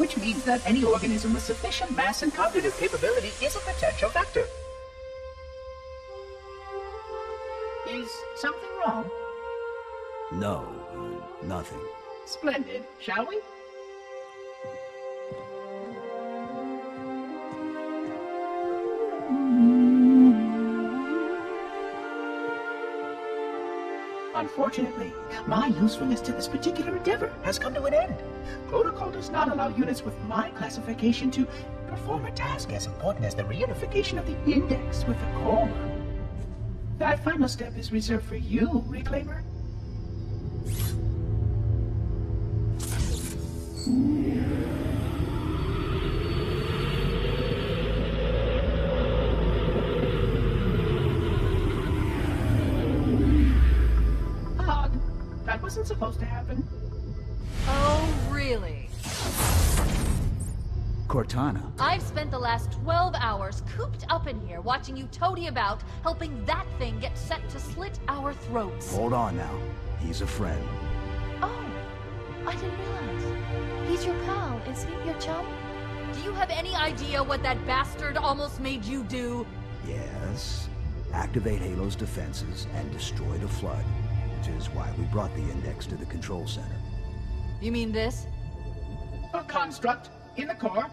which means that any organism with sufficient mass and cognitive capability is a potential vector. Is something wrong? No, nothing. Splendid, shall we? Unfortunately, my usefulness to this particular endeavor has come to an end. Protocol does not allow units with my classification to perform a task as important as the reunification of the index with the core. That final step is reserved for you, Reclaimer. Wasn't supposed to happen. Oh, really? Cortana, I've spent the last 12 hours cooped up in here watching you toady about, helping that thing get set to slit our throats. hold on now. He's a friend. Oh, I didn't realize. He's your pal, is he? Your chum? Do you have any idea what that bastard almost made you do? Yes. Activate Halo's defenses and destroy the Flood, which is why we brought the Index to the control center. You mean this? A construct in the core?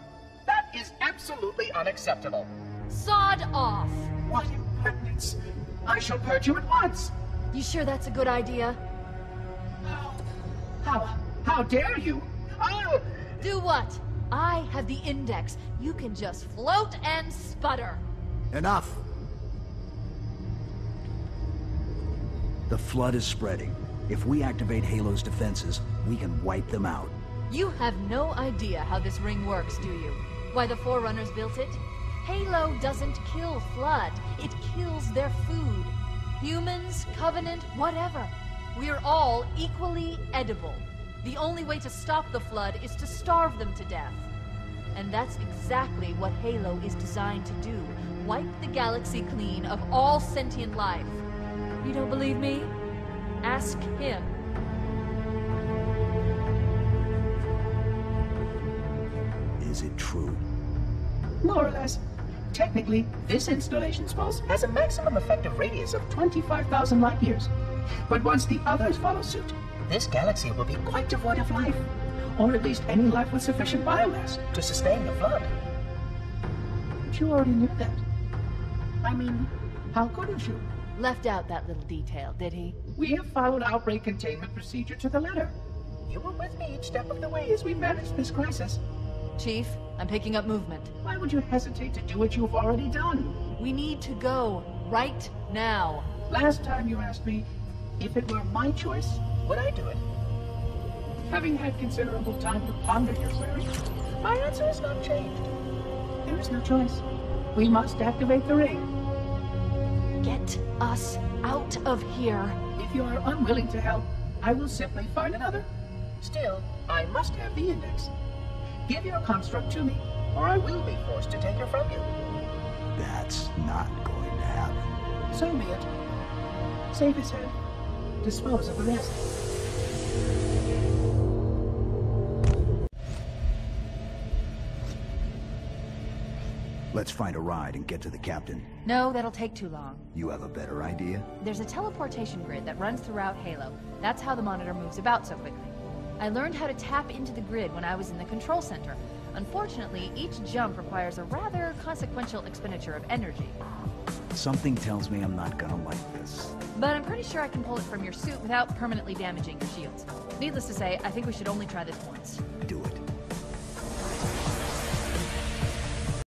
That is absolutely unacceptable. Sod off! What impertinence! I shall purge you at once! You sure that's a good idea? How? How? How dare you? I'll... Do what? I have the index. You can just float and sputter. Enough! The Flood is spreading. If we activate Halo's defenses, we can wipe them out. You have no idea how this ring works, do you? Why the Forerunners built it? Halo doesn't kill Flood. It kills their food. Humans, Covenant, whatever. We're all equally edible. The only way to stop the Flood is to starve them to death. And that's exactly what Halo is designed to do. Wipe the galaxy clean of all sentient life. You don't believe me? Ask him. Is it true? More or less. Technically, this installation's pulse has a maximum effective radius of 25,000 light years. But once the others follow suit, this galaxy will be quite devoid of life. Or at least any life with sufficient biomass to sustain the flood. But you already knew that. I mean, how couldn't you? Left out that little detail, did he? We have followed outbreak containment procedure to the letter. You were with me each step of the way as we managed this crisis. Chief, I'm picking up movement. Why would you hesitate to do what you've already done? We need to go right now. Last time you asked me if it were my choice, would I do it? Having had considerable time to ponder your query, my answer has not changed. There is no choice. We must activate the ring. Get us out of here. If you are unwilling to help, I will simply find another. Still, I must have the index. Give your construct to me, or I will be forced to take her from you. That's not going to happen. So be it. Save his head. Dispose of the rest. Let's find a ride and get to the captain. No, that'll take too long. You have a better idea? There's a teleportation grid that runs throughout Halo. That's how the monitor moves about so quickly. I learned how to tap into the grid when I was in the control center. Unfortunately, each jump requires a rather consequential expenditure of energy. Something tells me I'm not gonna like this. But I'm pretty sure I can pull it from your suit without permanently damaging your shields. Needless to say, I think we should only try this once. Do it.